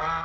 Uh,